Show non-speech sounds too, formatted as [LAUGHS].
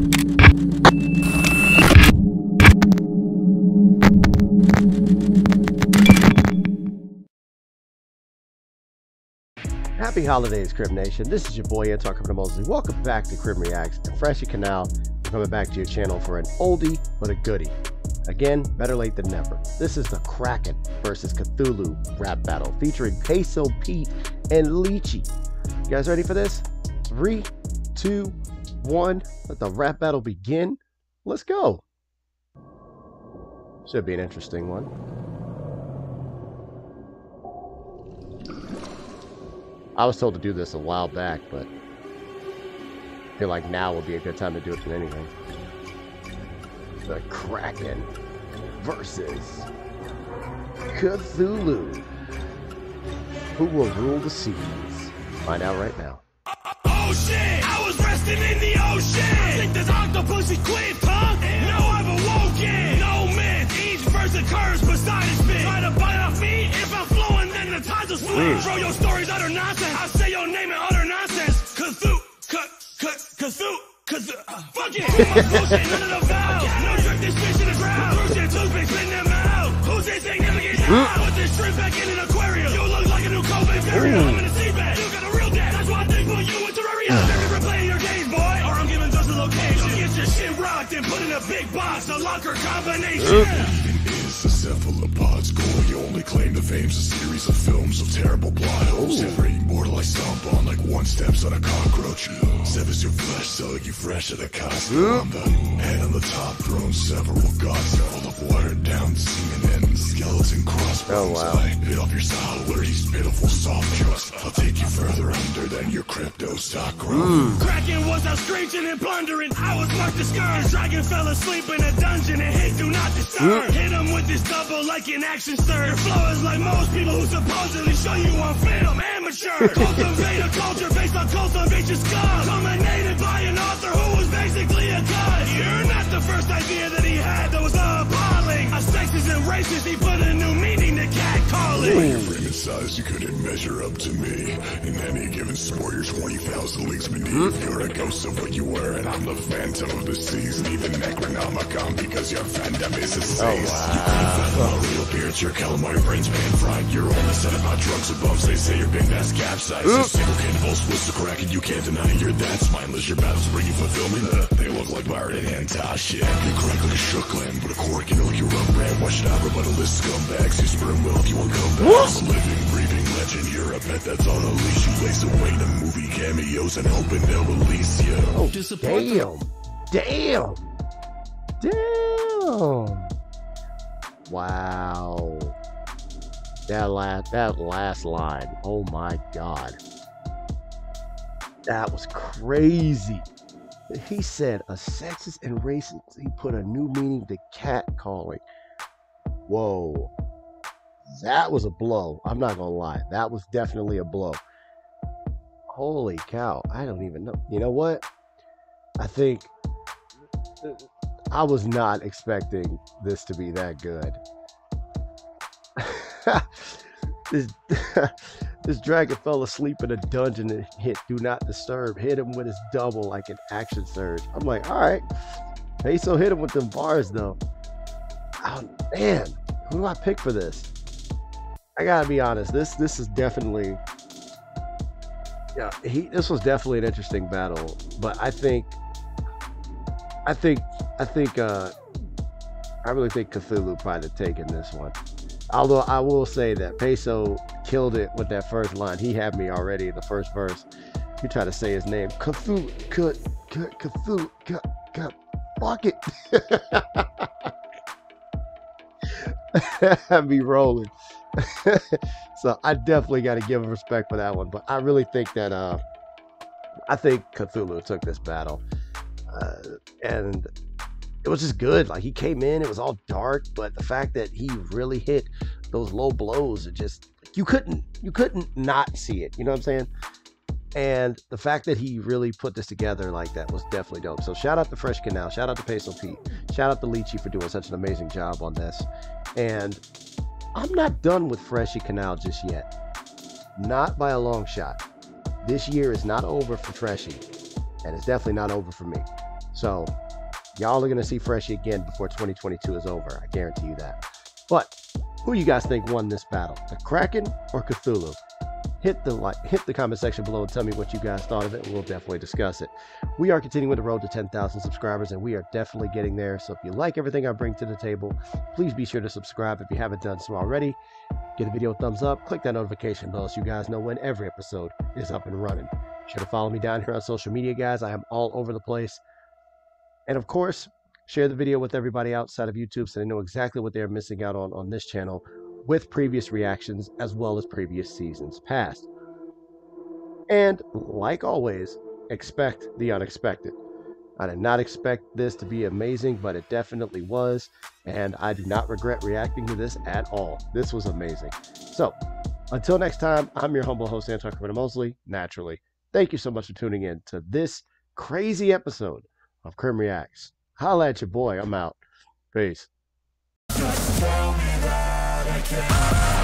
Happy holidays, KrimNation. This is your boy Antuan Kriminal Mosley. Welcome back to KrimReacts and Freshy Kanal. I'm coming back to your channel for an oldie but a goodie. Again, better late than never. This is the Kraken versus Cthulhu rap battle featuring Peso Pete and Lychee. You guys ready for this? Three, two, one. Let the rap battle begin. Let's go. Should be an interesting one. I was told to do this a while back, but I feel like now would be a good time to do it than anything. The Kraken versus Cthulhu. Who will rule the seas? Find out right now. Oh shit! I in the ocean. I think this octopus equipped, huh? No, I've awoken. No man, each verse occurs beside his spit. Try to bite off me if I'm flowing, then the tides will switch. Throw your stories utter nonsense. I say your name and utter nonsense. Cut, kazoo. Cause, uh, fuck it! [LAUGHS] Bullshit, none of the vows. No drink this fish in the crowd. Cruise your toothpick, spin them out. Who's insignificant now? Big boss, A locker combination. Is the cephalopod's goal. You only claim the fame's a series of films of terrible plot holes. Every mortal I stomp on like one steps on a cockroach. Severs your flesh, selling you fresh at a Costco. I'm the head on the top throne, several gods full of watered down semen and skeleton crossbones. Oh, wow. I bit off your style, where these pitiful soft drugs. I'll take you further under than your crypto stock growth. Kraken was out screeching and plundering. I was marked the scourge. Dragon fell asleep in a dungeon and hit do not disturb. Hit him with this double like an action stir. Your flow is like most people who supposedly show you on film. Amateur. [LAUGHS] Cultivate a culture based on cultivation scum. Dominated by an author who was basically a god. You're not the first idea that calling. Your frame and size, you couldn't measure up to me. In any given sport, you're 20,000 leagues beneath. You're a ghost of what you were, and I'm the phantom of the seas. And even Necronomicon, because your fandom is a seas. You couldn't fathom a real beard, your calamari brains pan fried. You're on the set about drugs above, they say your big ass capsized. A single cannibal splits the crack, and you can't deny you're that spineless. Your battles bring you fulfillment. Uh, they look like Byron and Antosh shit. You crack like a shook lamb, but a cork, you know you're a brand. Watch out, rebuttal this scumbags. You sperm will if you want come back. I'm a living, breathing legend. You're a pet that's on a leash. You lace away the movie cameos and hoping they'll release you. Oh, damn. Damn. Damn. Wow. That last that last line. Oh my god. That was crazy. He said a sexist and racist. He put a new meaning to cat calling. Whoa. That was a blow. I'm not gonna lie. That was definitely a blow. Holy cow. I don't even know. You know what? I think I was not expecting this to be that good. [LAUGHS] this [LAUGHS] this dragon fell asleep in a dungeon and hit do not disturb. Hit him with his double like an action surge. I'm like, all right. Peso hit him with them bars though. Oh man, who do I pick for this? I gotta be honest. This this is definitely yeah. He this was definitely an interesting battle, but I think I think I think uh I really think Cthulhu probably taking this one. Although I will say that Peso killed it with that first line. He had me already in the first verse. He tried to say his name. Cthulhu, cut, cut, Cthulhu, cut, cut, fuck it. [LAUGHS] I'd [LAUGHS] be rolling. [LAUGHS] so I definitely got to give him respect for that one. But I really think that uh, I think Cthulhu took this battle, uh, and it was just good. Like he came in, it was all dark, but the fact that he really hit those low blows, it just you couldn't you couldn't not see it. You know what I'm saying? And the fact that he really put this together like that was definitely dope. So shout out to Fresh Canal, shout out to Peso Pete, shout out to Lychee for doing such an amazing job on this. And I'm not done with Freshy Kanal just yet. Not by a long shot. This year is not over for Freshy, and it's definitely not over for me. So y'all are gonna see Freshy again before 2022 is over. I guarantee you that. But who you guys think won this battle, the Kraken or Cthulhu? Hit the like, hit the comment section below and tell me what you guys thought of it. We'll definitely discuss it. We are continuing the road to 10,000 subscribers, and we are definitely getting there. So if you like everything I bring to the table, please be sure to subscribe if you haven't done so already. Give the video a thumbs up, click that notification bell so you guys know when every episode is up and running. Be sure to follow me down here on social media, guys. I am all over the place. And of course, share the video with everybody outside of YouTube so they know exactly what they're missing out on on this channel with previous reactions as well as previous seasons past. And like always, expect the unexpected. I did not expect this to be amazing, but it definitely was, and I do not regret reacting to this at all. This was amazing. So, until next time, I'm your humble host, Antuan Kriminal Mosley, naturally. Thank you so much for tuning in to this crazy episode of KrimReacts. Holla at your boy. I'm out. Peace. I can't.